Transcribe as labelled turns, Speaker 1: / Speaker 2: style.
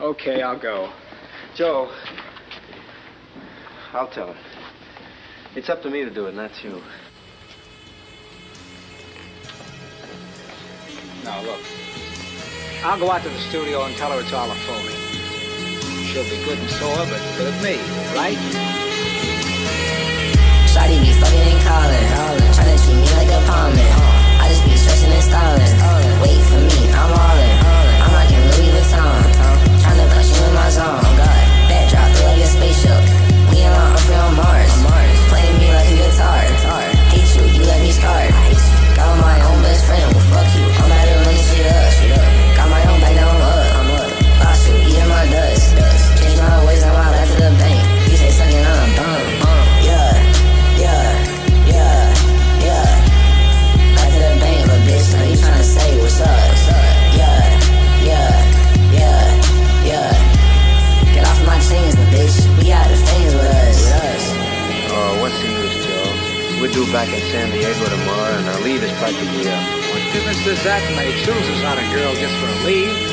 Speaker 1: Okay, I'll go. Joe,
Speaker 2: I'll tell him. It's up to me to do it, not you.
Speaker 1: Now, look. I'll go out to the studio and tell her it's all a phony. She'll be good and sore, but good at me, right?
Speaker 3: Shawty be fucking and calling, tryna treat
Speaker 2: Joe? We're due back in San Diego tomorrow, and our leave is practically up.
Speaker 1: What difference does that make? Susan's not a girl just for a leave.